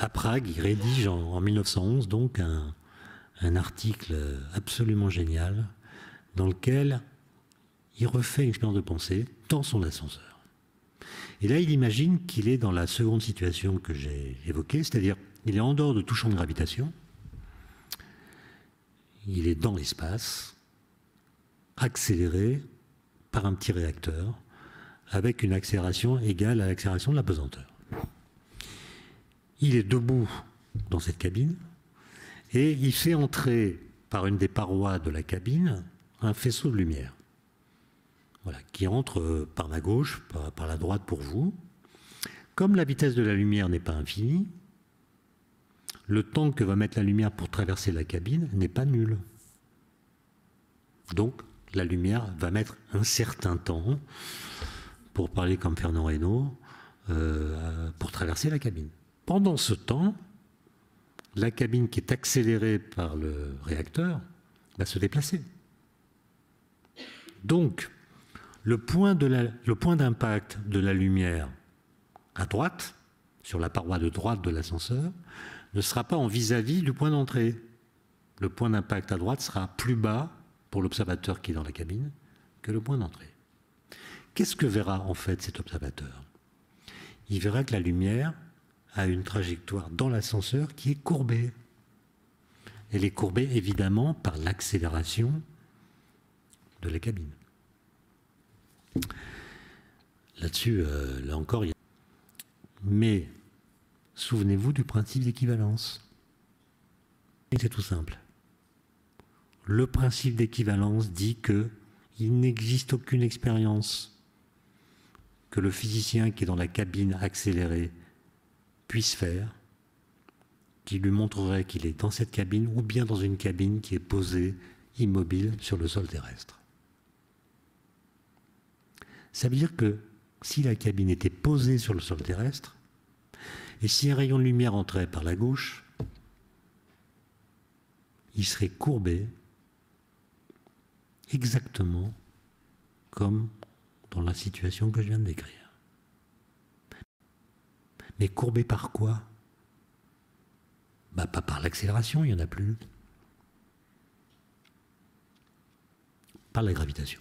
à Prague, il rédige en, 1911 donc un, article absolument génial dans lequel il refait une expérience de pensée dans son ascenseur. Et là, il imagine qu'il est dans la seconde situation que j'ai évoquée, c'est-à-dire il est en dehors de tout champ de gravitation, il est dans l'espace, accéléré par un petit réacteur, avec une accélération égale à l'accélération de la pesanteur. Il est debout dans cette cabine et il fait entrer par une des parois de la cabine un faisceau de lumière. Voilà, qui entre par la gauche, par, la droite pour vous. Comme la vitesse de la lumière n'est pas infinie, le temps que va mettre la lumière pour traverser la cabine n'est pas nul. Donc, la lumière va mettre un certain temps, pour parler comme Fernand Reynaud, euh, pour traverser la cabine. Pendant ce temps, la cabine qui est accélérée par le réacteur va se déplacer. Donc, le point d'impact de, la lumière à droite, sur la paroi de droite de l'ascenseur, ne sera pas en vis-à-vis du point d'entrée. Le point d'impact à droite sera plus bas pour l'observateur qui est dans la cabine que le point d'entrée. Qu'est-ce que verra en fait cet observateur? Il verra que la lumière a une trajectoire dans l'ascenseur qui est courbée. Elle est courbée évidemment par l'accélération de la cabine. Là-dessus, euh, là encore, il y a... Mais souvenez-vous du principe d'équivalence. C'est tout simple. Le principe d'équivalence dit que il n'existe aucune expérience que le physicien qui est dans la cabine accélérée puisse faire, qui lui montrerait qu'il est dans cette cabine ou bien dans une cabine qui est posée immobile sur le sol terrestre. Ça veut dire que si la cabine était posée sur le sol terrestre, et si un rayon de lumière entrait par la gauche, il serait courbé exactement comme dans la situation que je viens de décrire. Mais courbé par quoi? Bah, Pas par l'accélération, il n'y en a plus. Par la gravitation.